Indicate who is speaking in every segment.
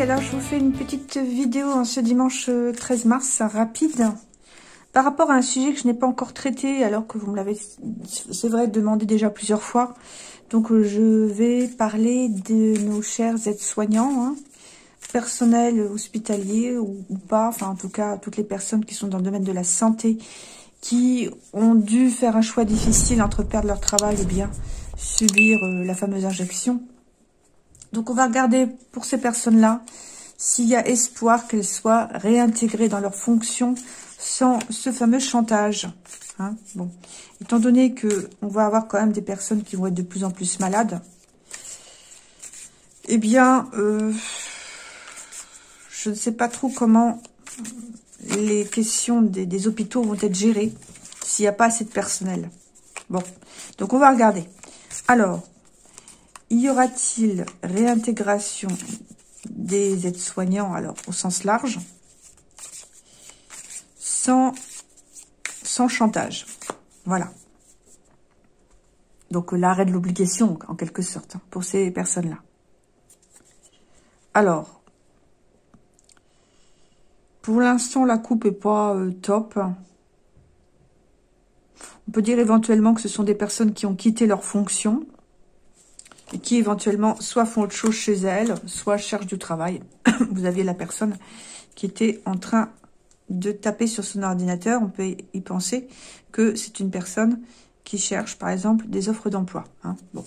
Speaker 1: Alors, je vous fais une petite vidéo en ce dimanche 13 euh, mars, rapide, par rapport à un sujet que je n'ai pas encore traité, alors que vous me l'avez, c'est vrai, demandé déjà plusieurs fois. Donc, euh, je vais parler de nos chers aides-soignants, hein, personnel hospitalier ou, ou, pas, enfin, en tout cas, toutes les personnes qui sont dans le domaine de la santé, qui ont dû faire un choix difficile entre perdre leur travail et bien subir euh, la fameuse injection donc, on va regarder pour ces personnes-là s'il y a espoir qu'elles soient réintégrées dans leur fonction sans ce fameux chantage. Hein bon, étant donné que on va avoir quand même des personnes qui vont être de plus en plus malades, eh bien, euh, je ne sais pas trop comment les questions des hôpitaux vont être gérées s'il n'y a pas assez de personnel. Bon, donc on va regarder. Alors, y aura-t-il réintégration des aides-soignants, alors au sens large, sans, sans chantage Voilà. Donc l'arrêt de l'obligation, en quelque sorte, hein, pour ces personnes-là. Alors, pour l'instant, la coupe est pas euh, top. On peut dire éventuellement que ce sont des personnes qui ont quitté leur fonction, et qui éventuellement soit font autre chose chez elles, soit cherchent du travail. Vous aviez la personne qui était en train de taper sur son ordinateur. On peut y penser que c'est une personne qui cherche, par exemple, des offres d'emploi. Hein. Bon.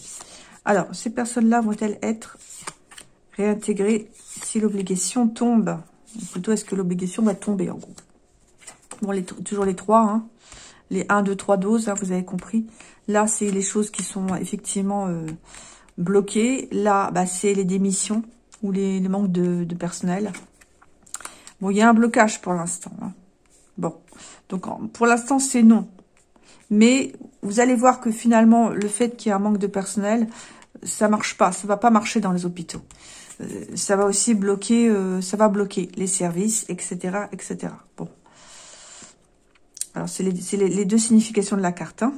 Speaker 1: Alors, ces personnes-là vont-elles être réintégrées si l'obligation tombe? Plutôt, est-ce que l'obligation va tomber, en gros? Bon, les, toujours les trois, hein. les 1, 2, 3 doses, hein, vous avez compris. Là, c'est les choses qui sont effectivement... Euh, bloqué. Là, bah, c'est les démissions ou les, le manque de, personnel. Bon, il y a un blocage pour l'instant. Hein. Bon, donc pour l'instant, c'est non. Mais vous allez voir que finalement, le fait qu'il y ait un manque de personnel, ça marche pas. Ça va pas marcher dans les hôpitaux. Euh, ça va aussi bloquer, euh, ça va bloquer les services, etc., etc. Bon. Alors, c'est les, deux significations de la carte. Hein.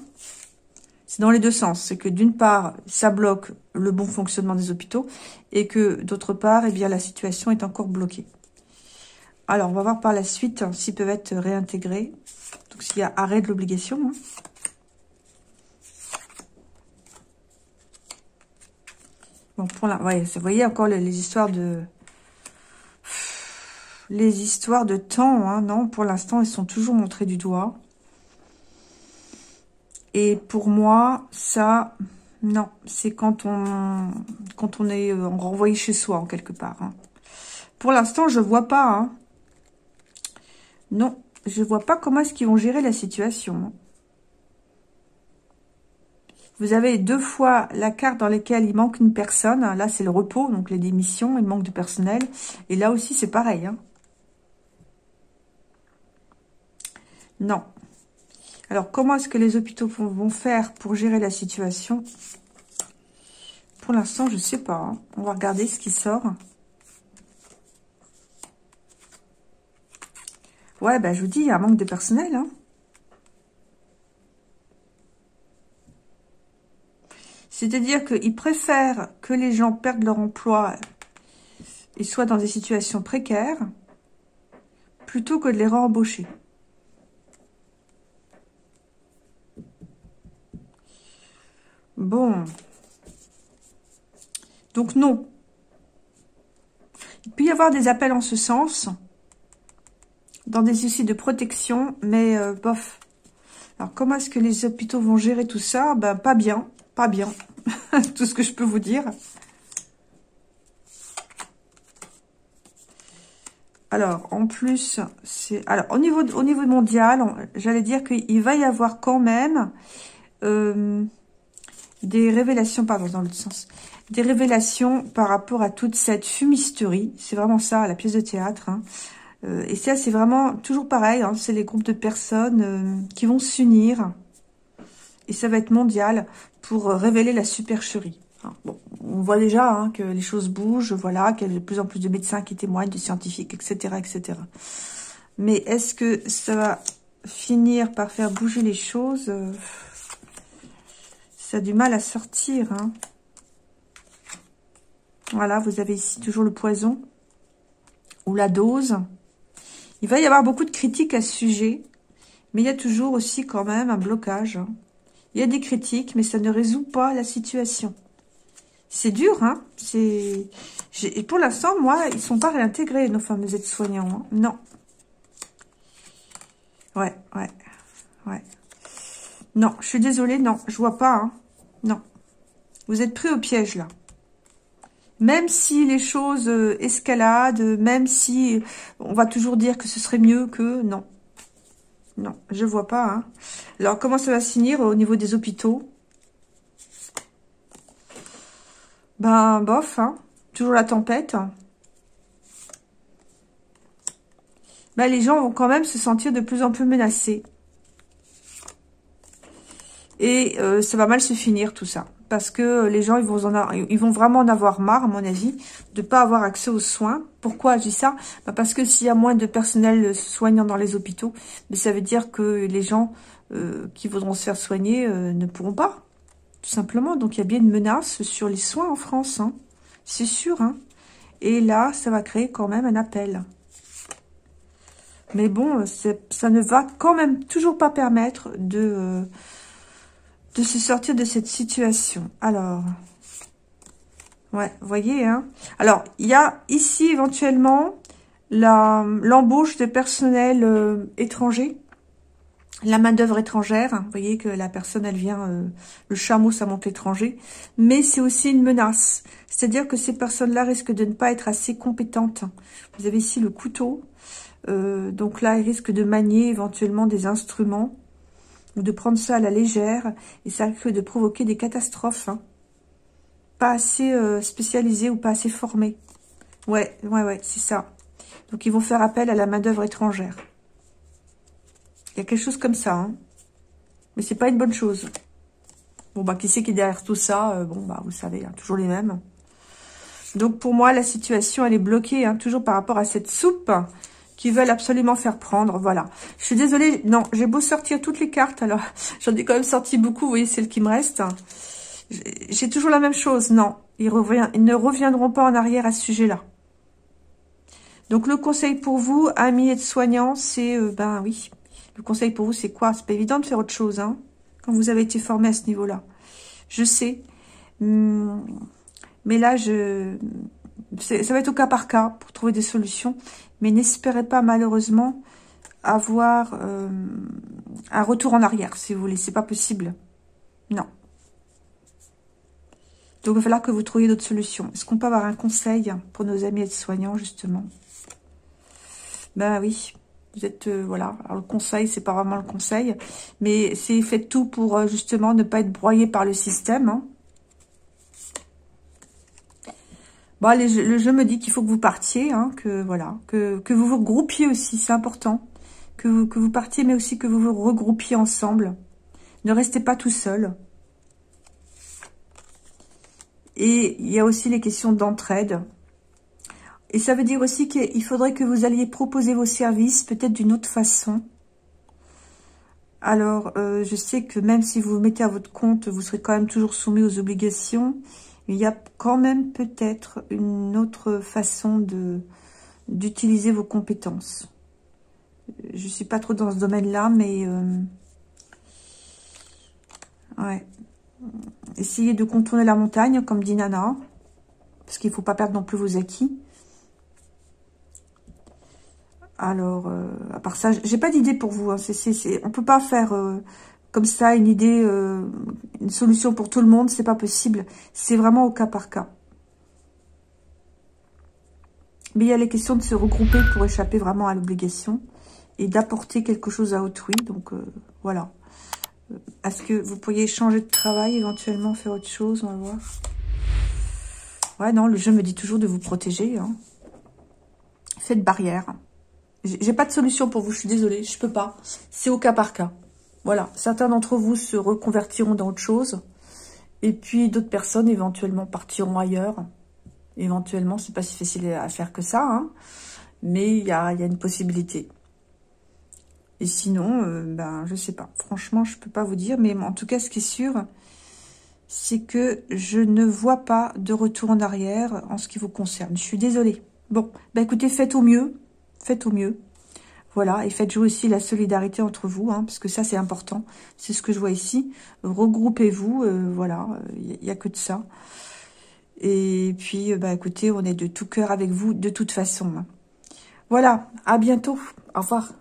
Speaker 1: C'est dans les deux sens. C'est que d'une part, ça bloque le bon fonctionnement des hôpitaux et que d'autre part, eh la situation est encore bloquée. Alors, on va voir par la suite s'ils peuvent être réintégrés. Donc, s'il y a arrêt de l'obligation. Hein. Bon, pour la, vous voyez encore les, histoires de... Les histoires de temps, hein, non, pour l'instant, elles sont toujours montrées du doigt. Et pour moi, ça, non, c'est quand on, quand on est euh, renvoyé chez soi, en quelque part. Hein. Pour l'instant, je vois pas. Hein. Non, je vois pas comment est-ce qu'ils vont gérer la situation. Hein. Vous avez deux fois la carte dans laquelle il manque une personne. Là, c'est le repos, donc les démissions, il manque de personnel. Et là aussi, c'est pareil. Non, alors, comment est-ce que les hôpitaux vont faire pour gérer la situation? Pour l'instant, je ne sais pas. Hein. On va regarder ce qui sort. Ouais, ben, je vous dis, il y a un manque de personnel. Hein. C'est-à-dire qu'ils préfèrent que les gens perdent leur emploi et soient dans des situations précaires plutôt que de les re-embaucher. Bon. Donc non. Il peut y avoir des appels en ce sens, dans des soucis de protection, mais euh, bof. Alors comment est-ce que les hôpitaux vont gérer tout ça? Ben pas bien, pas bien. tout ce que je peux vous dire. Alors, en plus, c'est... Alors, au niveau, au niveau mondial, j'allais dire qu'il va y avoir quand même... Euh, des révélations, pardon, dans l'autre sens, des révélations par rapport à toute cette fumisterie. C'est vraiment ça, la pièce de théâtre. Hein. Euh, et ça, c'est vraiment toujours pareil. Hein, c'est les groupes de personnes euh, qui vont s'unir. Et ça va être mondial pour euh, révéler la supercherie. On voit déjà hein, que les choses bougent, voilà, qu'il y a de plus en plus de médecins qui témoignent, de scientifiques, etc., etc. Mais est-ce que ça va finir par faire bouger les choses? Du mal à sortir. Hein. Voilà, vous avez ici toujours le poison ou la dose. Il va y avoir beaucoup de critiques à ce sujet, mais il y a toujours aussi quand même un blocage. Il y a des critiques, mais ça ne résout pas la situation. C'est dur, hein C'est pour l'instant, moi, ils sont pas réintégrés, nos fameux aides-soignants. Hein. non. Ouais, ouais, ouais. Non, je suis désolée, non, je vois pas, hein. Non. Vous êtes pris au piège, là. Même si les choses euh, escaladent, même si on va toujours dire que ce serait mieux que... Non. Non, je vois pas. Hein. Alors, comment ça va se finir au niveau des hôpitaux? Ben, bof, hein. Toujours la tempête. Ben, les gens vont quand même se sentir de plus en plus menacés. Et euh, ça va mal se finir, tout ça parce que les gens ils vont, vraiment en avoir marre, à mon avis, de pas avoir accès aux soins. Pourquoi je dis ça? Bah, Parce que s'il y a moins de personnel soignant dans les hôpitaux, mais ça veut dire que les gens euh, qui voudront se faire soigner euh, ne pourront pas, tout simplement. Donc il y a bien une menace sur les soins en France, hein. c'est sûr. Hein. Et là, ça va créer quand même un appel. Mais bon, ça ne va quand même toujours pas permettre de... Euh, de se sortir de cette situation. Alors, ouais, voyez, hein. Alors, il y a ici éventuellement l'embauche de personnel euh, étranger, la main d'œuvre étrangère. Vous voyez que la personne, elle vient, euh, le chameau, ça monte étranger. Mais c'est aussi une menace. C'est-à-dire que ces personnes-là risquent de ne pas être assez compétentes. Vous avez ici le couteau. Euh, donc là, ils risquent de manier éventuellement des instruments ou de prendre ça à la légère, et ça risque de provoquer des catastrophes. Hein. Pas assez euh, ou pas assez formées. Ouais, ouais, ouais, c'est ça. Donc ils vont faire appel à la main d'œuvre étrangère. Il y a quelque chose comme ça, hein. Mais c'est pas une bonne chose. Bon, bah, qui c'est qui est derrière tout ça euh, Bon, bah, vous savez, hein, toujours les mêmes. Donc, pour moi, la situation, elle est bloquée, hein, toujours par rapport à cette soupe qui veulent absolument faire prendre. Voilà. Je suis désolée. Non, j'ai beau sortir toutes les cartes. Alors, j'en ai quand même sorti beaucoup. Vous voyez, celles qui me restent. J'ai toujours la même chose. Non, ils, ils ne reviendront pas en arrière à ce sujet-là. Donc, le conseil pour vous, amis et soignants, c'est... Euh, ben oui. Le conseil pour vous, c'est quoi? C'est pas évident de faire autre chose, hein, quand vous avez été formé à ce niveau-là. Je sais. Hum, mais là, je... Ça va être au cas par cas pour trouver des solutions mais n'espérez pas malheureusement avoir euh, un retour en arrière, si vous voulez. C'est pas possible. Non. Donc, il va falloir que vous trouviez d'autres solutions. Est-ce qu'on peut avoir un conseil pour nos amis aides-soignants, justement? Ben oui, vous êtes, euh, voilà. Alors, le conseil, c'est pas vraiment le conseil, mais c'est faites tout pour, euh, justement, ne pas être broyé par le système, hein. Bon, le jeu me dit qu'il faut que vous partiez, hein, que voilà, que, vous vous regroupiez aussi, c'est important. Que vous, que vous partiez, mais aussi que vous vous regroupiez ensemble. Ne restez pas tout seul. Et il y a aussi les questions d'entraide. Et ça veut dire aussi qu'il faudrait que vous alliez proposer vos services peut-être d'une autre façon. Alors, euh, je sais que même si vous vous mettez à votre compte, vous serez quand même toujours soumis aux obligations il y a quand même peut-être une autre façon de d'utiliser vos compétences. Je suis pas trop dans ce domaine-là, mais euh, ouais. Essayez de contourner la montagne, comme dit Nana, parce qu'il faut pas perdre non plus vos acquis. Alors, euh, à part ça, j'ai pas d'idée pour vous. Hein. C on peut pas faire euh, comme ça une idée, euh, une solution pour tout le monde, c'est pas possible. C'est vraiment au cas par cas. Mais il y a les questions de se regrouper pour échapper vraiment à l'obligation et d'apporter quelque chose à autrui. Donc, euh, voilà. Euh, est-ce que vous pourriez changer de travail, éventuellement faire autre chose On va voir. Ouais, non, le jeu me dit toujours de vous protéger. Hein. Faites barrière. J'ai pas de solution pour vous, je suis désolée, je peux pas. C'est au cas par cas. Voilà, certains d'entre vous se reconvertiront dans autre chose. Et puis d'autres personnes éventuellement partiront ailleurs. Éventuellement, c'est pas si facile à faire que ça. Hein. mais il y a, une possibilité. Et sinon, euh, ben, je sais pas. Franchement, je peux pas vous dire. Mais en tout cas, ce qui est sûr, c'est que je ne vois pas de retour en arrière en ce qui vous concerne. Je suis désolée. Bon, bah écoutez, faites au mieux. Faites au mieux. Voilà, et faites jouer aussi la solidarité entre vous, hein, parce que ça, c'est important. C'est ce que je vois ici. Regroupez-vous, euh, voilà, il n'y a, que de ça. Et puis, bah écoutez, on est de tout cœur avec vous, de toute façon. Voilà, à bientôt. Au revoir.